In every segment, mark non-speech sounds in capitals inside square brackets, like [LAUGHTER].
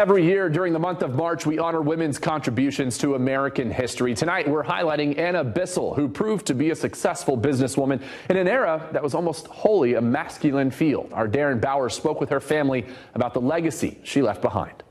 Every year during the month of March, we honor women's contributions to American history. Tonight, we're highlighting Anna Bissell, who proved to be a successful businesswoman in an era that was almost wholly a masculine field. Our Darren Bauer spoke with her family about the legacy she left behind.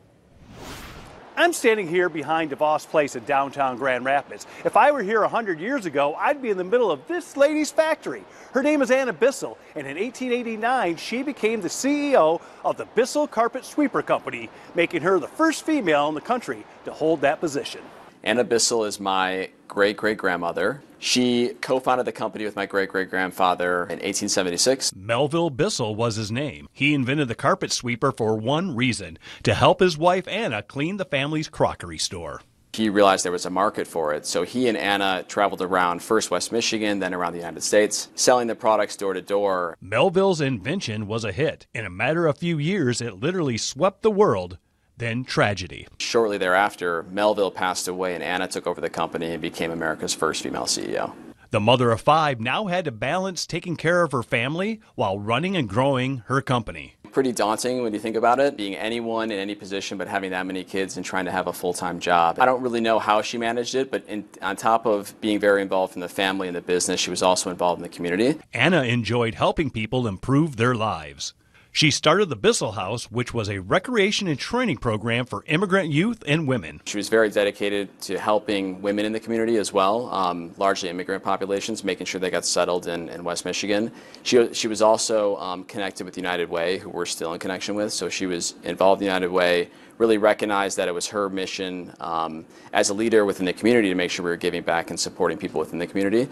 I'm standing here behind DeVos Place in downtown Grand Rapids. If I were here 100 years ago, I'd be in the middle of this lady's factory. Her name is Anna Bissell, and in 1889, she became the CEO of the Bissell Carpet Sweeper Company, making her the first female in the country to hold that position. Anna Bissell is my great great grandmother. She co founded the company with my great great grandfather in 1876. Melville Bissell was his name. He invented the carpet sweeper for one reason to help his wife Anna clean the family's crockery store. He realized there was a market for it, so he and Anna traveled around first West Michigan, then around the United States, selling the products door to door. Melville's invention was a hit. In a matter of few years, it literally swept the world then tragedy. Shortly thereafter, Melville passed away and Anna took over the company and became America's first female CEO. The mother of five now had to balance taking care of her family while running and growing her company. Pretty daunting when you think about it, being anyone in any position but having that many kids and trying to have a full time job. I don't really know how she managed it, but in, on top of being very involved in the family and the business, she was also involved in the community. Anna enjoyed helping people improve their lives. She started the Bissell House, which was a recreation and training program for immigrant youth and women. She was very dedicated to helping women in the community as well, um, largely immigrant populations, making sure they got settled in, in West Michigan. She, she was also um, connected with United Way, who we're still in connection with, so she was involved in United Way really recognized that it was her mission um, as a leader within the community to make sure we were giving back and supporting people within the community.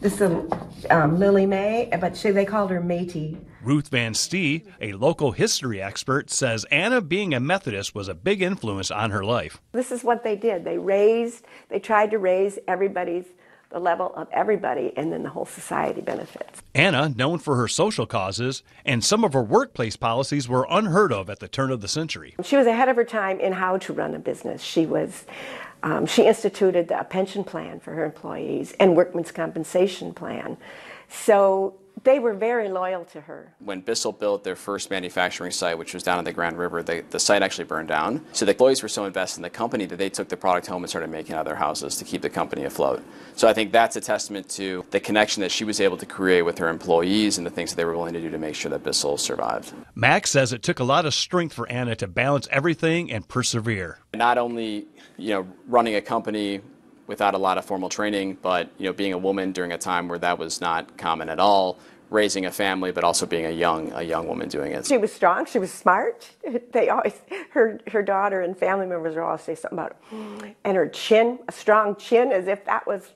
This is um, Lily May, but she, they called her Matey. Ruth Van Stee, a local history expert, says Anna being a Methodist was a big influence on her life. This is what they did. They raised, they tried to raise everybody's the level of everybody, and then the whole society benefits. Anna, known for her social causes, and some of her workplace policies were unheard of at the turn of the century. She was ahead of her time in how to run a business. She was. Um, she instituted a pension plan for her employees and workman's compensation plan. So they were very loyal to her. When Bissell built their first manufacturing site, which was down in the Grand River, they, the site actually burned down. So the employees were so invested in the company that they took the product home and started making other houses to keep the company afloat. So I think that's a testament to the connection that she was able to create with her employees and the things that they were willing to do to make sure that Bissell survived. Max says it took a lot of strength for Anna to balance everything and persevere. Not only, you know, running a company without a lot of formal training, but you know, being a woman during a time where that was not common at all, raising a family, but also being a young a young woman doing it. She was strong. She was smart. [LAUGHS] They always her her daughter and family members would always say something about it. And her chin, a strong chin, as if that was,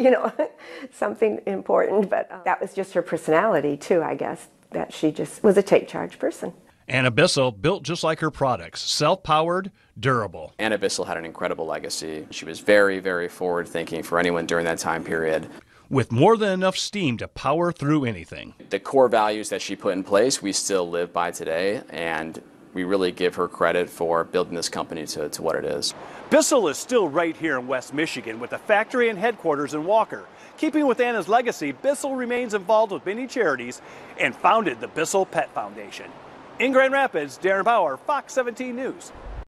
you know, [LAUGHS] something important. But uh, that was just her personality too, I guess. That she just was a take charge person. Anna Bissell built just like her products, self powered, durable. Anna Bissell had an incredible legacy. She was very, very forward thinking for anyone during that time period. With more than enough steam to power through anything. The core values that she put in place, we still live by today, and we really give her credit for building this company to, to what it is. Bissell is still right here in West Michigan with a factory and headquarters in Walker. Keeping with Anna's legacy, Bissell remains involved with many charities and founded the Bissell Pet Foundation. In Grand Rapids, Darren Bauer, Fox 17 News.